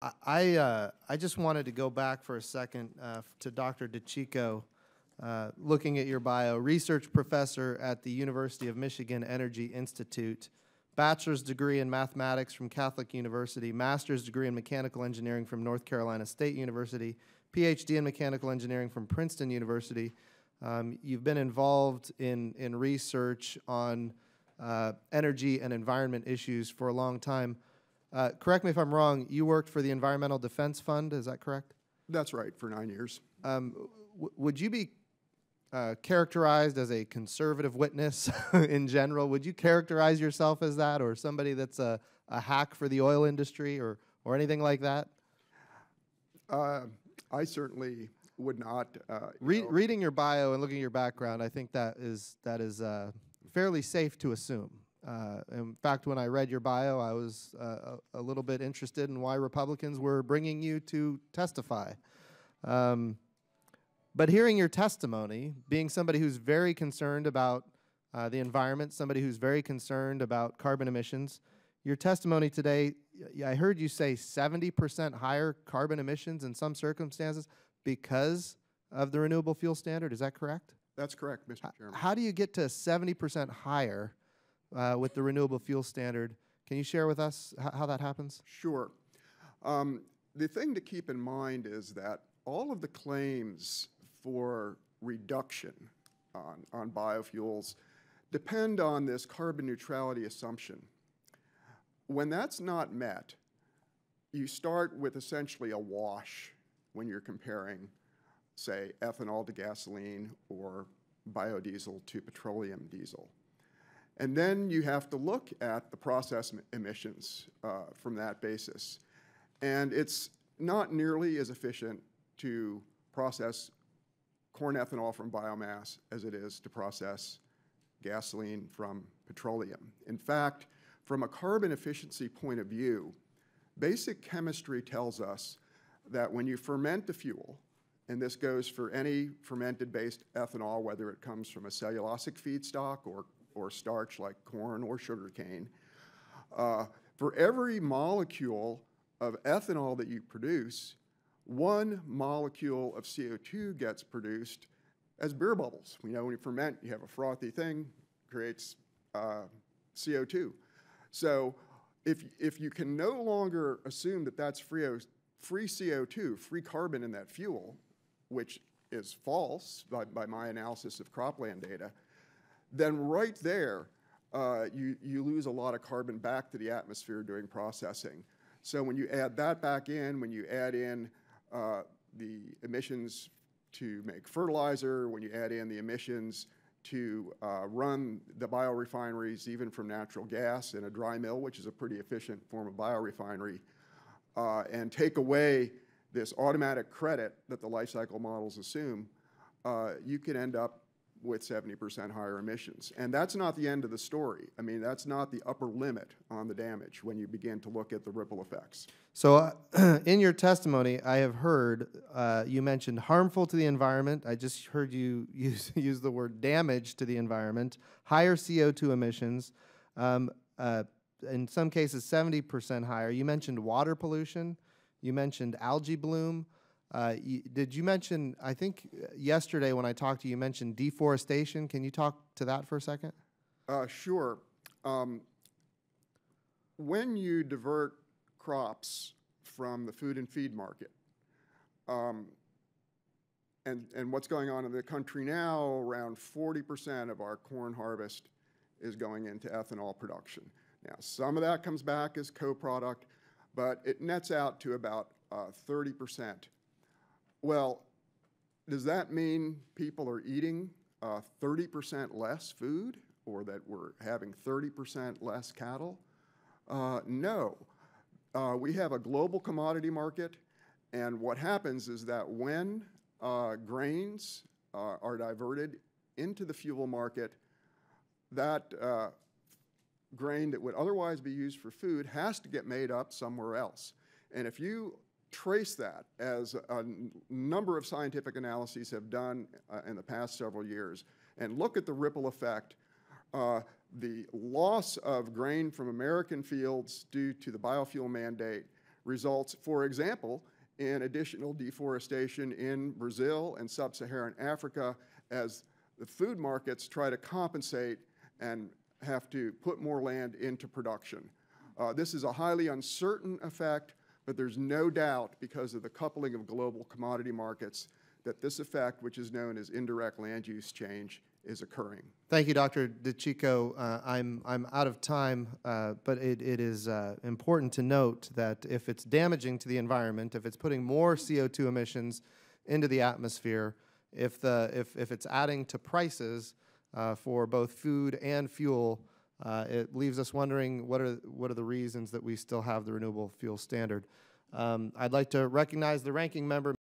I- uh, I just wanted to go back for a second uh, to Dr. DeCicco, uh, looking at your bio, research professor at the University of Michigan Energy Institute, bachelor's degree in mathematics from Catholic University, master's degree in mechanical engineering from North Carolina State University, PhD in mechanical engineering from Princeton University. Um, You've been involved in, in research on uh, energy and environment issues for a long time. Uh, correct me if I'm wrong, you worked for the Environmental Defense Fund, is that correct? That's right, for nine years. Um, would you be uh, characterized as a conservative witness in general? Would you characterize yourself as that, or somebody that's a, a hack for the oil industry, or, or anything like that? Uh, I certainly would not. uh, Re- know, reading your bio and looking at your background, I think that is that is uh, fairly safe to assume. Uh, in fact, when I read your bio, I was uh, a, a little bit interested in why Republicans were bringing you to testify. Um, but hearing your testimony, being somebody who's very concerned about uh, the environment, somebody who's very concerned about carbon emissions, your testimony today, I heard you say 70% higher carbon emissions in some circumstances because of the renewable fuel standard. Is that correct? That's correct, Mr. Chairman. How do you get to 70% higher uh, with the renewable fuel standard? Can you share with us how that happens? Sure. Um, The thing to keep in mind is that all of the claims for reduction on, on biofuels depend on this carbon neutrality assumption. When that's not met, you start with essentially a wash when you're comparing, say, ethanol to gasoline or biodiesel to petroleum diesel. And then you have to look at the process emissions uh, from that basis. And it's not nearly as efficient to process corn ethanol from biomass as it is to process gasoline from petroleum. In fact, from a carbon efficiency point of view, basic chemistry tells us that when you ferment a fuel, and this goes for any fermented-based ethanol, whether it comes from a cellulosic feedstock or, or starch like corn or sugarcane, uh, for every molecule of ethanol that you produce, one molecule of CO2 gets produced as beer bubbles. We know when you ferment, you have a frothy thing, creates uh, CO2. So if, if you can no longer assume that that's free, free CO2, free carbon in that fuel, which is false by, by my analysis of cropland data, then right there, uh, you, you lose a lot of carbon back to the atmosphere during processing. So when you add that back in, when you add in uh, the emissions to make fertilizer, when you add in the emissions to uh, run the biorefineries even from natural gas in a dry mill, which is a pretty efficient form of biorefinery, uh, and take away this automatic credit that the life cycle models assume, uh, you can end up with 70% higher emissions. And that's not the end of the story. I mean, that's not the upper limit on the damage when you begin to look at the ripple effects. So, uh, in your testimony, I have heard uh, you mentioned harmful to the environment. I just heard you use, use the word damage to the environment, higher CO2 emissions, um, uh, in some cases 70% higher. You mentioned water pollution, you mentioned algae bloom. Uh, y did you mention, I think uh, yesterday when I talked to you, you mentioned deforestation. Can you talk to that for a second? Uh, sure. Um, when you divert crops from the food and feed market, um, and, and what's going on in the country now, around 40% of our corn harvest is going into ethanol production. Now, some of that comes back as co-product, but it nets out to about uh, 30%. Well, does that mean people are eating uh, 30% less food or that we're having 30% less cattle? Uh, no. Uh, we have a global commodity market, and what happens is that when uh, grains uh, are diverted into the fuel market, that uh, grain that would otherwise be used for food has to get made up somewhere else. And if you trace that, as a number of scientific analyses have done uh, in the past several years, and look at the ripple effect, uh, the loss of grain from American fields due to the biofuel mandate results, for example, in additional deforestation in Brazil and sub-Saharan Africa as the food markets try to compensate and have to put more land into production. Uh, this is a highly uncertain effect, but there's no doubt because of the coupling of global commodity markets that this effect, which is known as indirect land use change, is occurring. Thank you, Dr. DeCicco. Uh, I'm, I'm out of time, uh, but it, it is uh, important to note that if it's damaging to the environment, if it's putting more CO2 emissions into the atmosphere, if, the, if, if it's adding to prices uh, for both food and fuel, uh, it leaves us wondering what are, what are the reasons that we still have the renewable fuel standard. Um, I'd like to recognize the ranking member.